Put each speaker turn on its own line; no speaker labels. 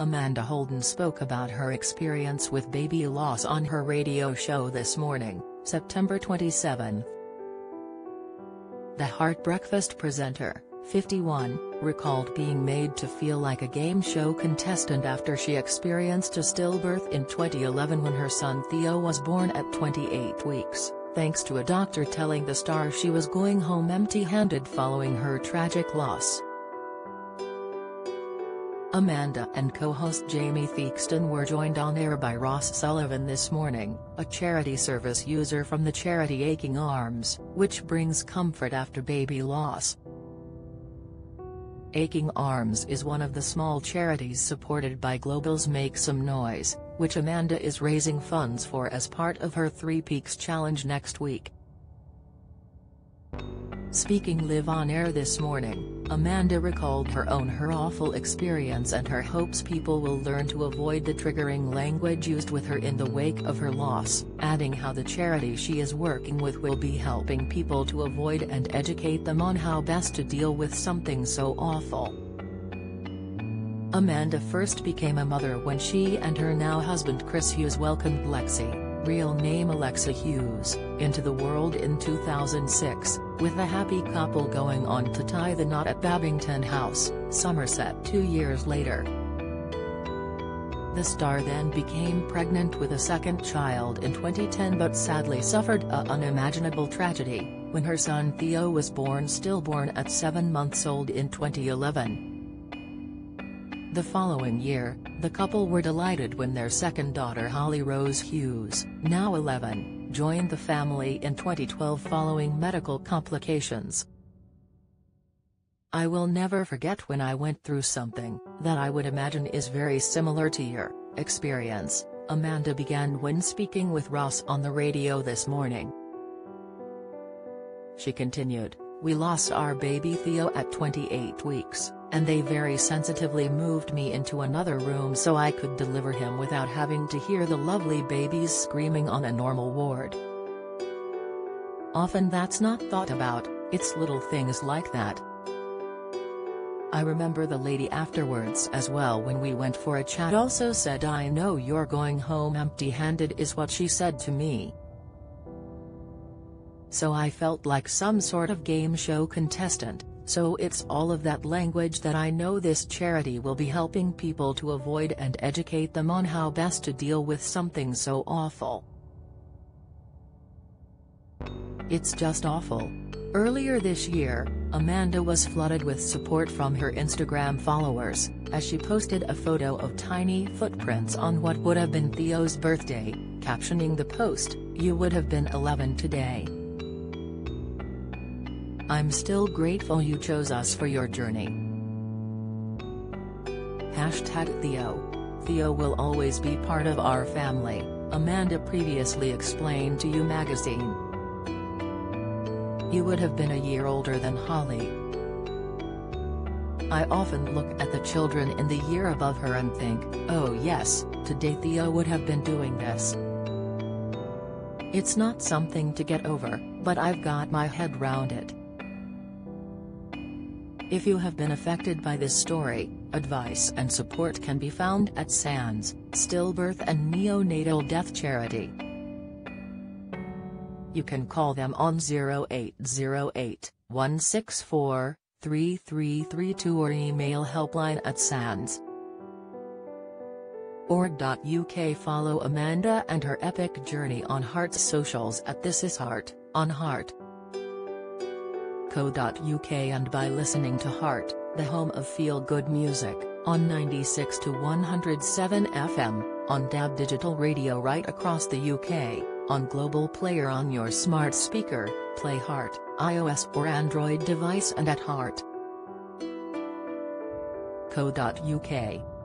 Amanda Holden spoke about her experience with baby loss on her radio show this morning, September 27. The Heart Breakfast presenter, 51, recalled being made to feel like a game show contestant after she experienced a stillbirth in 2011 when her son Theo was born at 28 weeks, thanks to a doctor telling the star she was going home empty-handed following her tragic loss. Amanda and co-host Jamie Theakston were joined on air by Ross Sullivan this morning, a charity service user from the charity Aching Arms, which brings comfort after baby loss. Aching Arms is one of the small charities supported by Global's Make Some Noise, which Amanda is raising funds for as part of her Three Peaks Challenge next week. Speaking live on air this morning, Amanda recalled her own her awful experience and her hopes people will learn to avoid the triggering language used with her in the wake of her loss, adding how the charity she is working with will be helping people to avoid and educate them on how best to deal with something so awful. Amanda first became a mother when she and her now husband Chris Hughes welcomed Lexi real name Alexa Hughes, into the world in 2006, with the happy couple going on to tie the knot at Babington House, Somerset two years later. The star then became pregnant with a second child in 2010 but sadly suffered a unimaginable tragedy, when her son Theo was born stillborn at 7 months old in 2011. The following year, the couple were delighted when their second daughter Holly Rose Hughes, now 11, joined the family in 2012 following medical complications. I will never forget when I went through something, that I would imagine is very similar to your experience, Amanda began when speaking with Ross on the radio this morning. She continued, We lost our baby Theo at 28 weeks and they very sensitively moved me into another room so I could deliver him without having to hear the lovely babies screaming on a normal ward. Often that's not thought about, it's little things like that. I remember the lady afterwards as well when we went for a chat also said I know you're going home empty-handed is what she said to me. So I felt like some sort of game show contestant, so it's all of that language that I know this charity will be helping people to avoid and educate them on how best to deal with something so awful. It's just awful. Earlier this year, Amanda was flooded with support from her Instagram followers, as she posted a photo of tiny footprints on what would have been Theo's birthday, captioning the post, You would have been 11 today. I'm still grateful you chose us for your journey. Hashtag Theo. Theo will always be part of our family, Amanda previously explained to You magazine. You would have been a year older than Holly. I often look at the children in the year above her and think, oh yes, today Theo would have been doing this. It's not something to get over, but I've got my head round it. If you have been affected by this story, advice and support can be found at Sands, Stillbirth and Neonatal Death Charity. You can call them on 0808 164 3332 or email helpline at sands. Org.uk follow Amanda and her epic journey on Heart's socials at This Is Heart, on Heart co.uk and by listening to Heart, the home of feel-good music, on 96 to 107 FM, on DAB digital radio right across the UK, on Global Player on your smart speaker, play Heart, iOS or Android device and at Heart. co.uk